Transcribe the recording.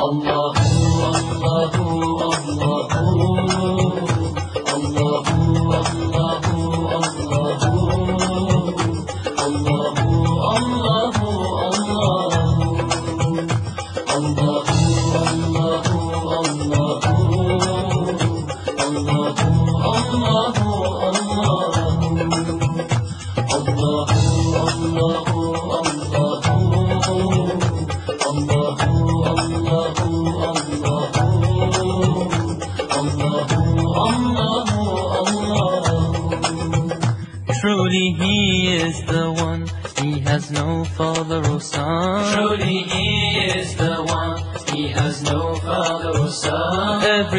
الله الله الله الله الله Allah, Allah, Allah. Truly he is the one, he has no father or son. Truly he is the one, he has no father or son. Every